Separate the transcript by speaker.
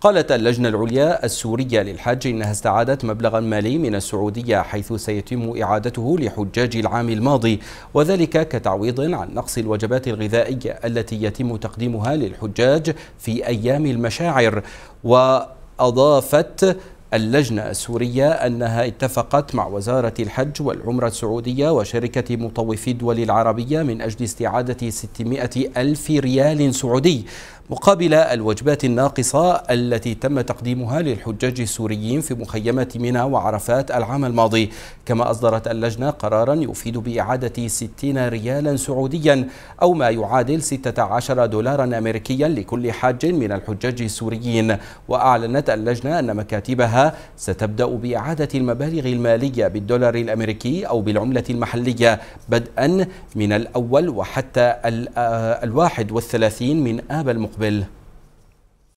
Speaker 1: قالت اللجنة العليا السورية للحج إنها استعادت مبلغا مالي من السعودية حيث سيتم إعادته لحجاج العام الماضي وذلك كتعويض عن نقص الوجبات الغذائية التي يتم تقديمها للحجاج في أيام المشاعر. وأضافت اللجنة السورية أنها اتفقت مع وزارة الحج والعمرة السعودية وشركة مطوفي الدول العربية من أجل استعادة 600 ألف ريال سعودي. مقابل الوجبات الناقصة التي تم تقديمها للحجاج السوريين في مخيمات منى وعرفات العام الماضي. كما أصدرت اللجنة قرارا يفيد بإعادة 60 ريالا سعوديا أو ما يعادل 16 دولارا أمريكيا لكل حاج من الحجاج السوريين. وأعلنت اللجنة أن مكاتبها ستبدأ بإعادة المبالغ المالية بالدولار الأمريكي أو بالعملة المحلية بدءا من الأول وحتى الواحد والثلاثين من آب المقبل.